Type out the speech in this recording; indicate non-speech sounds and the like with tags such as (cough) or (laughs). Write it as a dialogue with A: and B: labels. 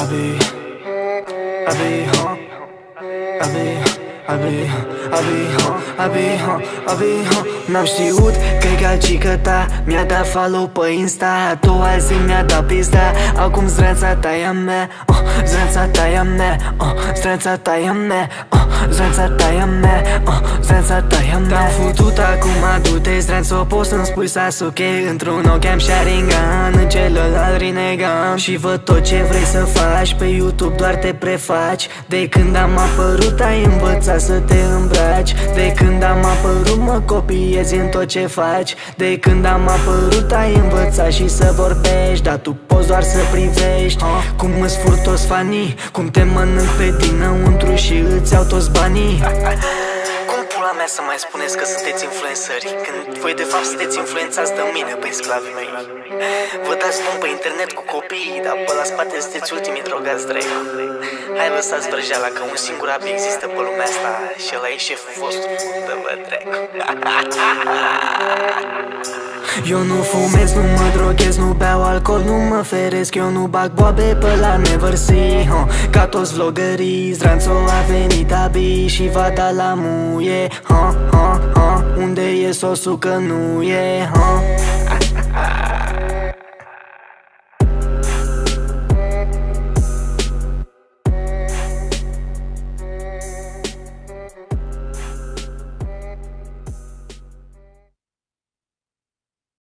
A: Abi, abi, ha, abi, abi, abi, ha, abi, ha, abi, ha N-am știut că e gagică ta. Mi-a dat follow pe Insta A doua zi mi-a dat pista Acum zreața ta e a mea oh, Zreața ta e a mea oh, Zreața ta e a mea oh, Zreața ta e a mea oh, Zreața ta e a mea. Te-am futut acum du-te zreață O poți să-mi spui Sasuke Într-un ochi am Sharingan În celălalt Rinnegan Și văd tot ce vrei să faci Pe YouTube doar te prefaci. De când am apărut ai învățat să te îmbraci. De când am apărut mă copiezi vezi în tot ce faci. De când am apărut ai învățat și să vorbești Dar tu poți doar să privești. Cum îți fur toți fanii Cum te mănânc pe dinăuntru și îți iau toți banii. Pula mea să mai spuneți că sunteți influențări? Când voi de fapt sunteți influențați de mine pe sclavii mei. Vă dați bun pe internet cu copiii Dar pe la spate sunteți ultimii drogați drept Hai lăsați vrăjeala că un singur ab există pe lumea asta Și ăla e șeful vostru de vă dracu (laughs) Eu nu fumez, nu mă droghez, nu beau alcool, nu mă feresc Eu nu bag boabe pe la never see huh? Ca toți vlogării, Zdranțo a venit abi și va da la muie ha, ha, ha. Unde e sosul că nu e ha?